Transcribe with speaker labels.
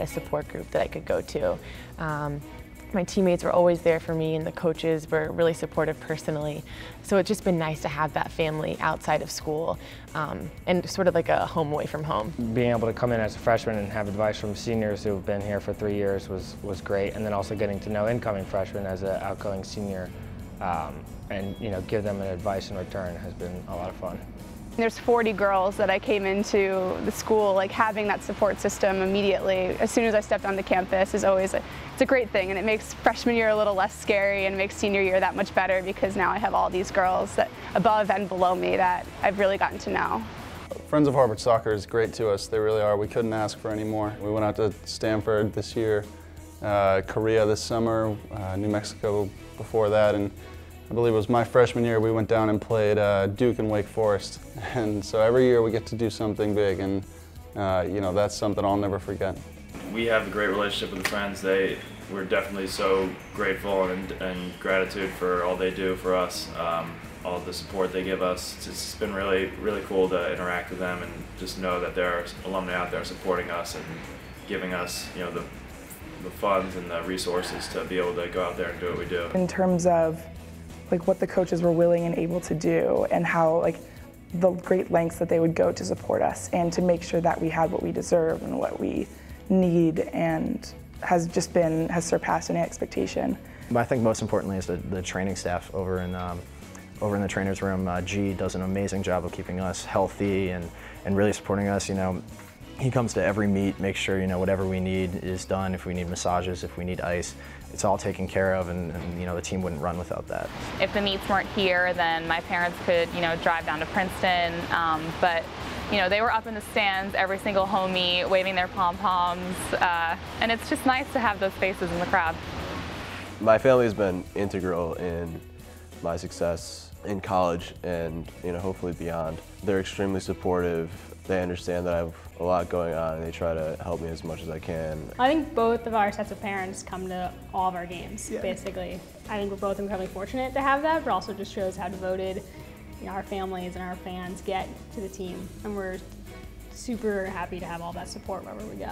Speaker 1: a support group that I could go to. Um, my teammates were always there for me and the coaches were really supportive personally. So it's just been nice to have that family outside of school um, and sort of like a home away from home.
Speaker 2: Being able to come in as a freshman and have advice from seniors who have been here for three years was, was great. And then also getting to know incoming freshmen as an outgoing senior um, and you know give them an advice in return has been a lot of fun.
Speaker 3: There's 40 girls that I came into the school, like having that support system immediately as soon as I stepped onto campus is always, a, it's a great thing and it makes freshman year a little less scary and makes senior year that much better because now I have all these girls that above and below me that I've really gotten to know.
Speaker 4: Friends of Harvard Soccer is great to us, they really are. We couldn't ask for any more. We went out to Stanford this year, uh, Korea this summer, uh, New Mexico before that, and I believe it was my freshman year, we went down and played uh, Duke and Wake Forest. And so every year we get to do something big, and uh, you know that's something I'll never forget.
Speaker 5: We have a great relationship with the friends. They, we're definitely so grateful and, and gratitude for all they do for us, um, all the support they give us. It's, it's been really, really cool to interact with them and just know that there are alumni out there supporting us and giving us, you know, the, the funds and the resources to be able to go out there and do what we do.
Speaker 6: In terms of like what the coaches were willing and able to do and how like the great lengths that they would go to support us and to make sure that we had what we deserve and what we need and has just been has surpassed any expectation.
Speaker 7: I think most importantly is the, the training staff over in um, over in the trainer's room. Uh, G does an amazing job of keeping us healthy and, and really supporting us. You know, he comes to every meet, makes sure you know whatever we need is done. If we need massages, if we need ice, it's all taken care of, and, and, you know the team wouldn't run without that.
Speaker 8: If the meets weren't here, then my parents could you know drive down to Princeton, um, but you know they were up in the stands every single home meet, waving their pom poms, uh, and it's just nice to have those faces in the crowd.
Speaker 9: My family has been integral in my success in college and you know hopefully beyond. They're extremely supportive they understand that I have a lot going on and they try to help me as much as I can.
Speaker 10: I think both of our sets of parents come to all of our games, yeah. basically. I think we're both incredibly fortunate to have that, but also just shows how devoted you know, our families and our fans get to the team. And we're super happy to have all that support wherever we go.